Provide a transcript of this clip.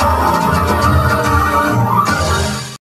Oh.